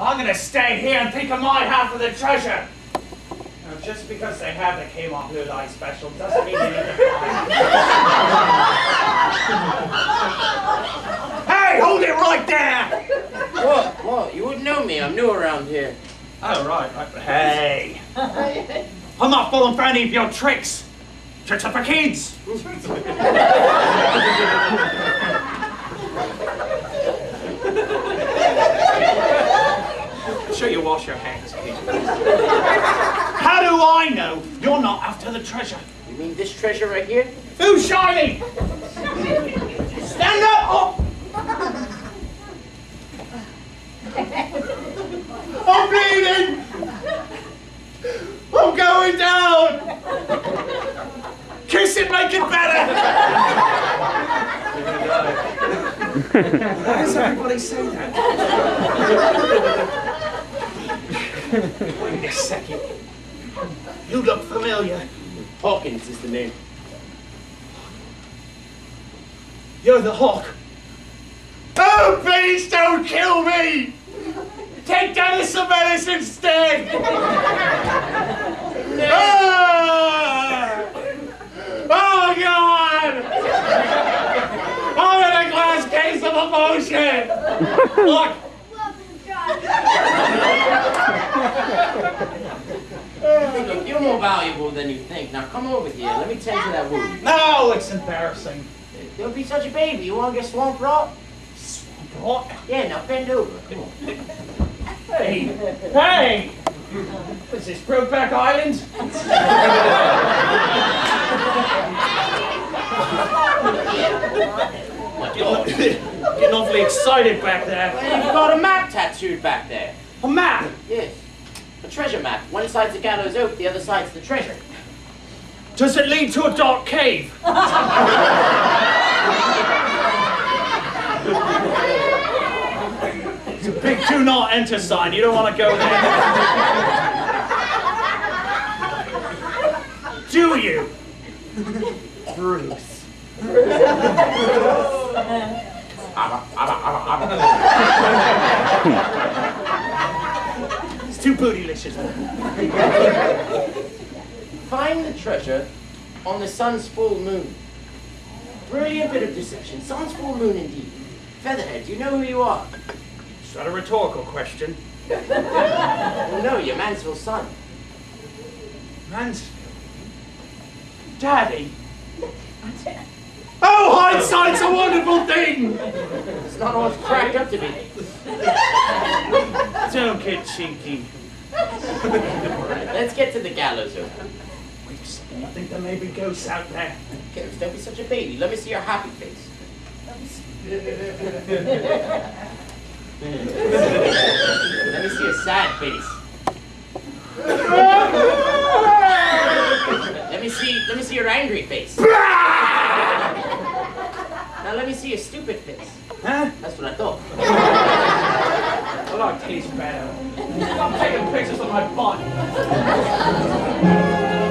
I'm gonna stay here and think of my half of the treasure. Now, just because they have the Kmart Blue Light Special doesn't mean they need to buy Hey, hold it right there! What? What? You wouldn't know me. I'm new around here. Oh, right, right. Hey! I'm not falling for any of your tricks! Tricks are for kids! sure you wash your hands, kid. How do I know you're not after the treasure? You mean this treasure right here? Who's shiny? Stand up! Oh. I'm bleeding! I'm going down! Kiss it, make it better! Why does everybody say that? Wait a second. You look familiar. Hawkins is the name. You're the hawk. Oh, please don't kill me! Take Dennis some medicine instead! Ah! Oh, God! I'm in a glass case of emotion! Look! You're more valuable than you think. Now come over here. Let me tend to that wound. No, it's embarrassing. Don't be such a baby. You want to get swamp rot? What? Yeah, now bend over. Come on. Hey! Hey! What's this, Brokeback Island? Getting getting awfully excited back there. Well, you've got a map tattooed back there. A map! Yes. A treasure map. One side's the gallows oak, the other side's the treasure. Does it lead to a dark cave? it's a big do not enter sign. You don't want to go there. do you? Bruce. it's too bootylicious. Find the treasure on the sun's full moon. Brilliant bit of deception. Sun's full moon indeed. Featherhead, do you know who you are? Is that a rhetorical question? Well, no, you're Mansfield's son. Mansfield? Daddy? Oh, hindsight's a wonderful thing! It's not all it's cracked up to be. Don't get cheeky. Let's get to the gallows oak. Wait a second, I think there may be ghosts out there. Ghosts? don't be such a baby. Let me see your happy face. Let me see your sad face. Let me see. Let me see your angry face. Like taste better. I'm taking pictures of my butt.